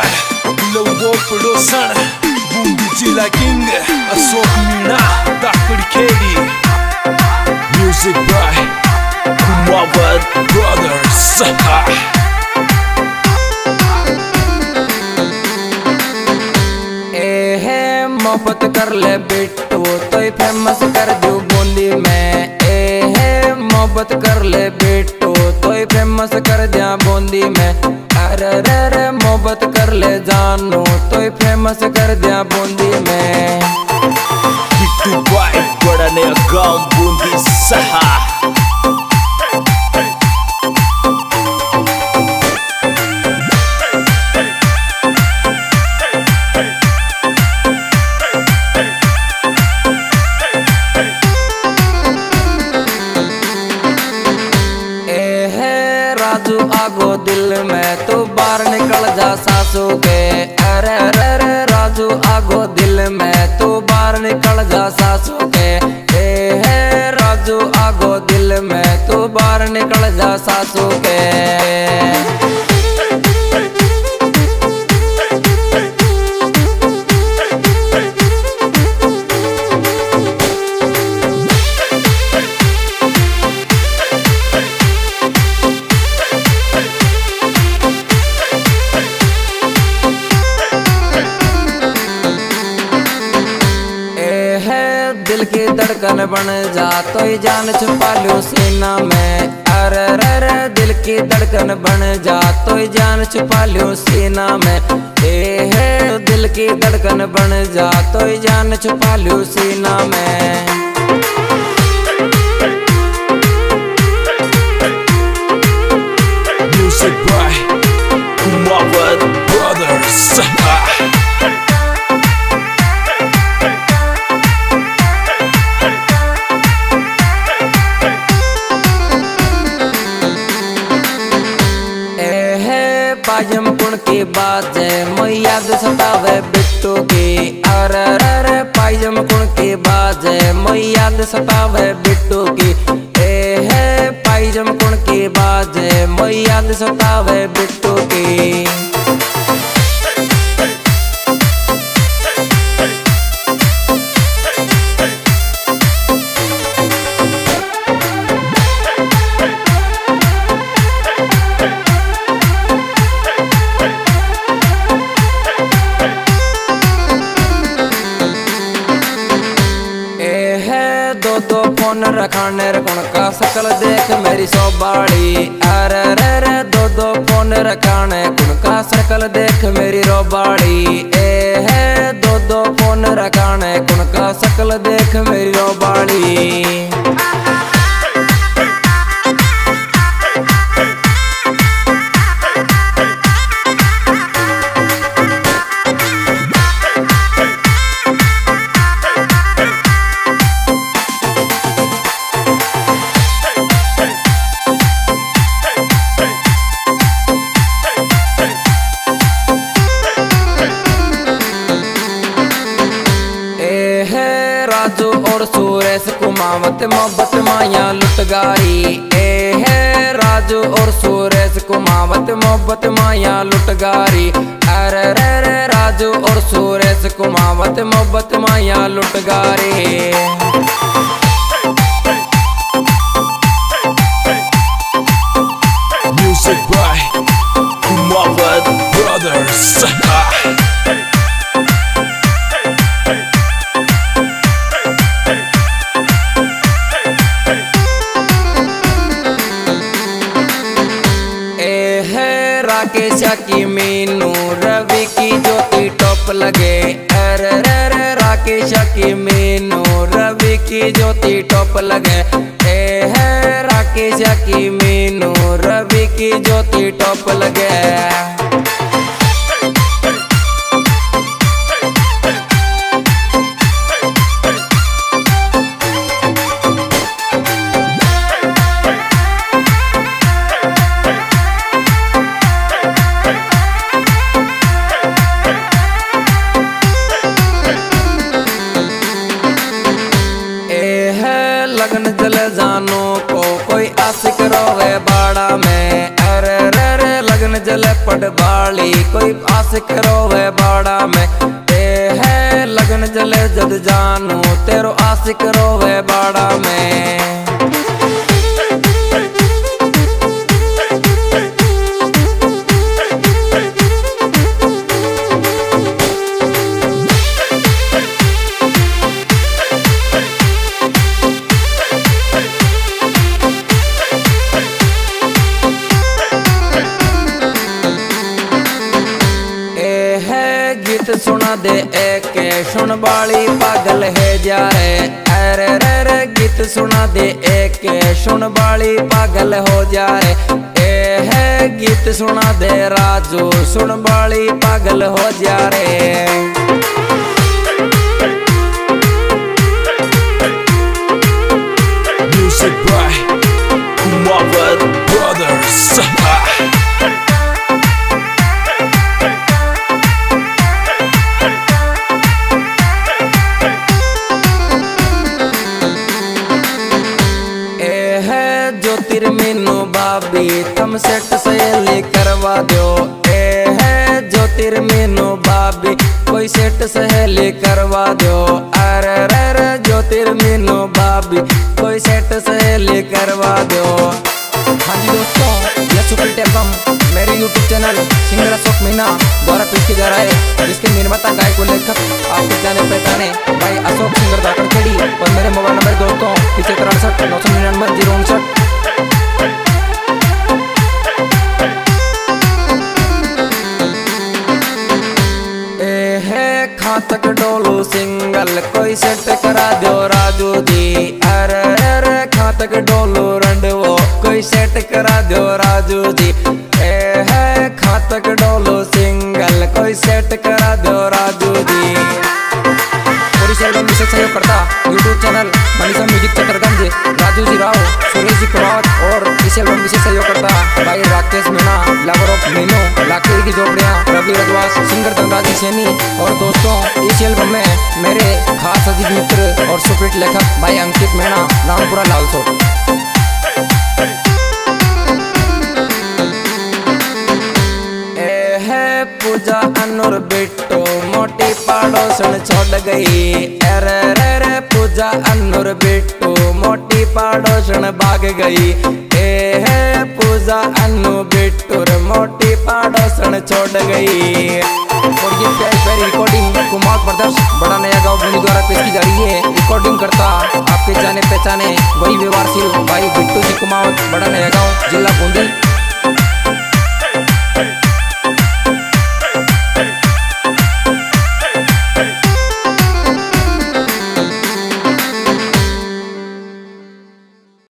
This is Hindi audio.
Musical, Lobo Production, Bundi Jila King, Asok Mina, Dakar Kedi. Music by Kumawad Brothers. मोहब्बत कर ले बिट्टू तो फ़ेमस कर दू बूंदी में ए है मोहब्बत कर ले बिट्टू तो फ़ेमस कर दिया बूंदी में अरे जानू तो ही फ़ेमस कर दिया बूंदी में। बड़ा नया गाँव बूंदी सहा। राजू आगो दिल में तो बाहर निकल जा सासू के। अरे अरे अरे, राजू, आगो दिल में तो बाहर निकल जा सासू के। हे है, राजू, आगो दिल में तो बाहर निकल जा सासू के। धड़कन बन जा तो ही जान छुपा लो सीना में। अरे, रे रे, दिल की धड़कन बन जा तो ही जान छुपा लो सीना में। ए, है, दिल की धड़कन बन जा तो ही जान छुपा लो सीना में। Music by है गुण की बात है। मैया दे सतावे बिट्टू की। अर अर पायम कुण की बात है। मैया दे सतावे बिट्टू की। ए, है, पायम कुण की बात है। मैया दे सतावे बिट्टू गुण का सकल देख मेरी सोबाड़ी। अरे रे रे दो दो फ़ोन रखाने गुण का सकल देख मेरी रोबाड़ी। ए, है, दो दो फ़ोन रखाने गुण का सकल देख मेरी रोबाड़ी। राजू और सुरेश कुमावत मोहब्बत माया लुटगारी। ए है राजू और सुरेश कुमावत मोहब्बत माया लुटगारी। अरे, रे रे, राजू और सुरेश कुमावत मोहब्बत माया लुटगारी। राकेश की मीनू, रवि की ज्योति टॉप लगे। अरे राकेश की मीनू, रवि की ज्योति टॉप लगे। ए, है, राकेश की मीनू, रवि की ज्योति टॉप लगे। जानो को कोई आशिक रोवे बाड़ा में। अरे, रे रे, लगन जले पड़बाली कोई आशिक करो वे बाड़ा में। ते है लगन जले जद जानू, तेरो आशिक करो वे बाड़ा में। सुन बाली पागल है जा रे अरे रे रे गीत सुना दे एक सुन बाली पागल हो जा रे ए है गीत सुना दे राजू सुन बाली पागल हो जा रे भाभी तुम सेट सहेली करवा दो ए है ज्योतिर्मीनू भाभी कोई सेट सहेली करवा दो अरे रे ज्योतिर्मीनू भाभी कोई सेट सहेली करवा दो हाँ जी दोस्तों यह सुपर एल्बम मेरे YouTube channel singer Ashok Meena द्वारा पेश किया जा रहा है जिसके निर्माता गायक को लेखक आपके जाने पहचाने भाई अशोक सिंगर दाकर खेड़ी और मेरे मोबाइल नंबर दोस्तों पिछहत्तर अड़सठ नौ सौ निन्यानवे ज़ीरो खातक डोलू रंडवो कोई सेट करा दो राजू जी। ए है खातक डोलू सिंगल, कोई सेट करा दो राजू जी। और एल्बम विशेष सहयोग करता YouTube channel Manisha music Chatarganj Raju ji Rao, Suresh ji Kumar, और इस एल्बम विशेष सहयोग करता भाई राकेश मीणा लवर ऑफ़ मीनो लाखेरी की झोपड़ियाँ। रवि रजवास सिंगर धनराजी सैनी और दोस्तों, इस एल्बम में मेरे खास अजीत मित्र और सुप्रीत लेखक भाई अंकित मीणा रामपुरा लालसो पूजा अनुर बिट्टो, मोटी पाड़ोसन छोड़ गई। अरे रे रे पूजा अनुर बिट्टू, मोटी पाड़ोसन भाग गई। पूजा अनु बिट्टूर मोटी पाड़ोसन छोड़ गई। और ये प्यारी प्यारी रिकॉर्डिंग कुमार प्रदर्श, बड़ा नया गाँव भूमि द्वारा पेश की जा रही है। रिकॉर्डिंग करता, आपके जाने पहचाने वही व्यवहारशील भाई बिट्टू जी कुमार, बड़ा नया गाँव, जिला बूंदी।